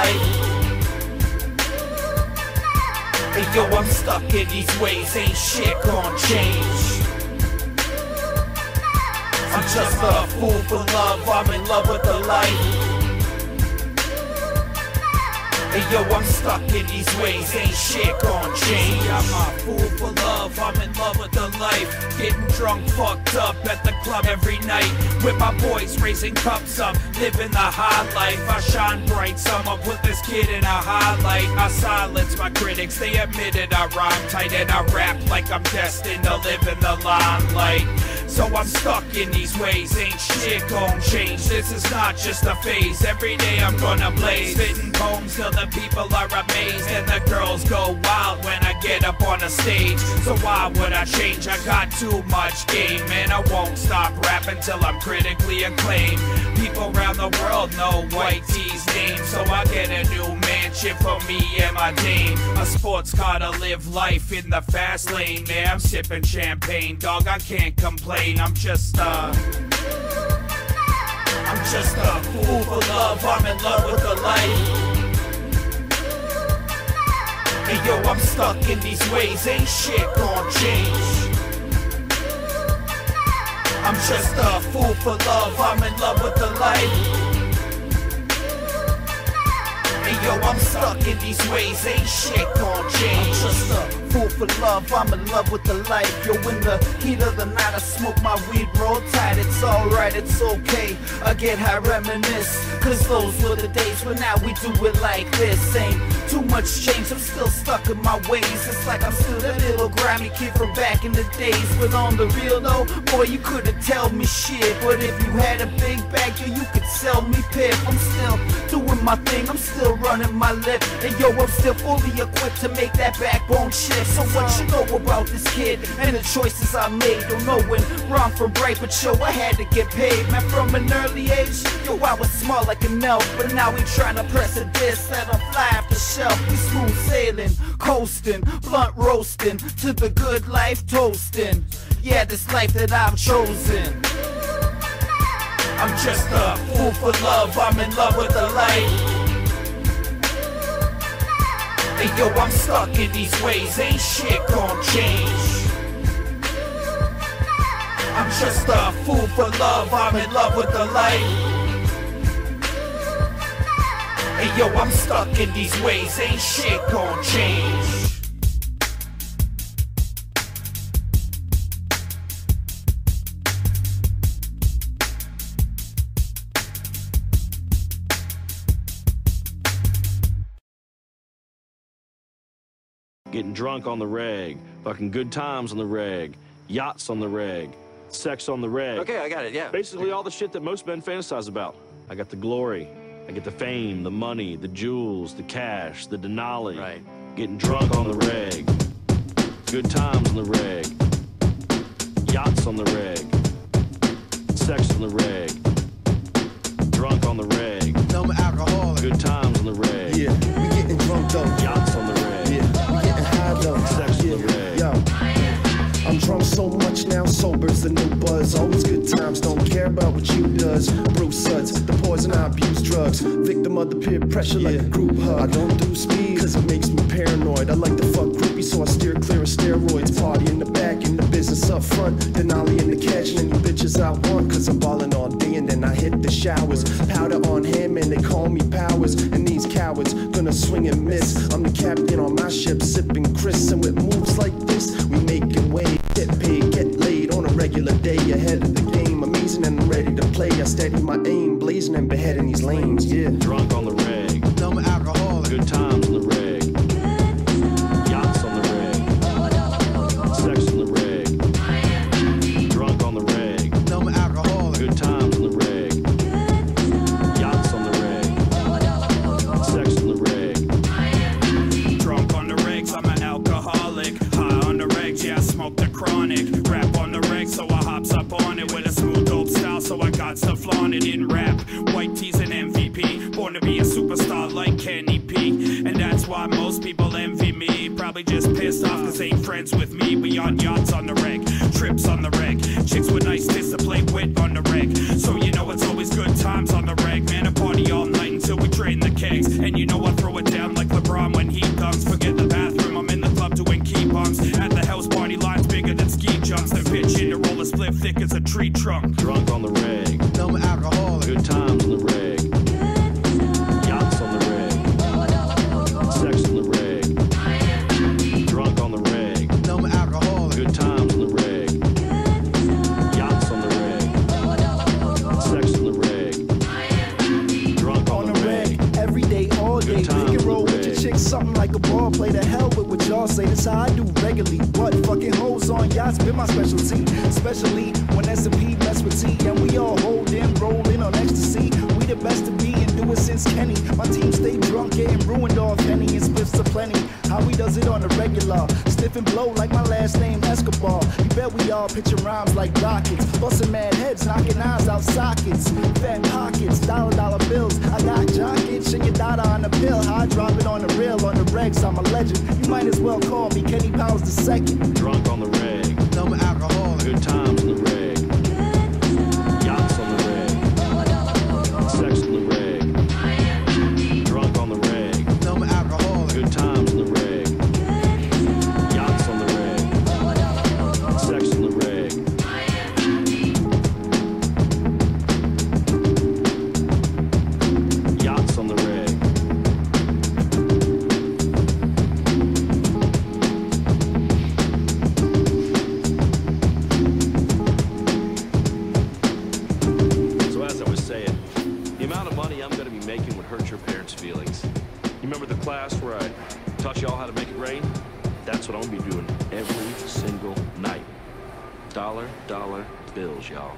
life. Hey yo, I'm stuck in these ways, ain't shit gon' change. I'm just a fool for love, I'm in love with the life. Hey yo, I'm stuck in these ways, ain't shit gon' change. I'm a fool for love, I'm in love with the life. Getting drunk, fucked up at the club every night. With my boys raising cups up, living the high life. I shine bright, summer put this kid in a highlight. I silence my critics, they admitted I rhyme tight and I rap like I'm destined to live in the limelight. So I'm stuck in these ways, ain't shit gon' change. This is not just a phase. Every day I'm gonna blaze, spitting poems till the people are amazed and the girls go wild when get up on the stage. So why would I change? I got too much game, and I won't stop rapping till I'm critically acclaimed. People around the world know White T's name, so I get a new mansion for me and my dame. A sports car to live life in the fast lane, man. I'm sipping champagne, dog. I can't complain. I'm just uh. I'm just a fool for love, I'm in love with the life. Hey yo, I'm stuck in these ways, ain't shit gon' change. I'm just a fool for love, I'm in love with the life. Hey yo, I'm stuck in these ways, ain't shit gon' change. I'm just a fool for love, I'm in love with the life. Yo, in the heat of the night, I smoke my weed roll tight. It's alright, it's okay. I get high, reminisce. Cause those were the days when now we do it like this. Ain't too much change, I'm still stuck in my ways. It's like I'm still that little grimy kid from back in the days. But on the real though, boy, you couldn't tell me shit. But if you had a big bag, yo, you could sell me pip. I'm still doing my thing, I'm still running my lip. And yo, I'm still fully equipped to make that backbone shift. So what you know about this kid and the choices I made? Don't know when wrong from right, but yo, I had to get paid. Man, from an early age, yo, I was small like an elf. But now we trying to press a disc, 'em fly off the shelf. We smooth sailing, coasting, blunt roasting, to the good life toasting. Yeah, this life that I've chosen. I'm just a fool for love, I'm in love with the life. Hey yo, I'm stuck in these ways, ain't shit gon' change. I'm just a fool for love, I'm in love with the life. Hey yo, I'm stuck in these ways, ain't shit gon' change. Getting drunk on the reg, fucking good times on the reg, yachts on the reg, sex on the reg. Okay, I got it, yeah. Basically all the shit that most men fantasize about. I got the glory. I get the fame, the money, the jewels, the cash, the denali. Right. Getting drunk on the reg. Good times on the reg. Yachts on the reg. Sex on the reg. Drunk on the reg. No, I'm an alcoholic. Good times on the reg. Yeah, we getting drunk though. Yachts the new buzz. Always good times, don't care about what you does. Bruce Suds, the poison I abuse drugs. Victim of the peer pressure like a group hug. I don't do speed, cause it makes me paranoid. I like to fuck groupies, so I steer clear of steroids. Party in the back, in the business up front. Denali in the cash, and any bitches I want. Cause I'm ballin' all day and then I hit the showers. Powder on him, and they call me powers. And these cowards gonna swing and miss. I'm the captain on my ship, sipping Chris. And with moves like this, we making Ahead of the game, amazing and ready to play. I steady my aim, blazing and beheading these lanes, yeah. Drunk on the got to flaunt it in rap. White tees and MVP, born to be a superstar like Kenny P. And that's why most people envy me. Probably just pissed off cause ain't friends with me. We on yachts on the reg, trips on the reg. Chicks with nice tits to play with on the reg. So you know good time. Team stay drunk, getting ruined off Henny and spliffs a plenty. How we does it on the regular, stiff and blow like my last name Escobar. You bet we all pitching rhymes like rockets, busting mad heads, knocking eyes out sockets, fat pockets, dollar dollar bills. I got jock itch and your daughter on the pill. How I drop it on the rail, on the regs, I'm a legend. You might as well call me Kenny Powers the second. Drunk on the reg. No, I'm alcoholic. Good times on the reg. Dollar, dollar bills, y'all.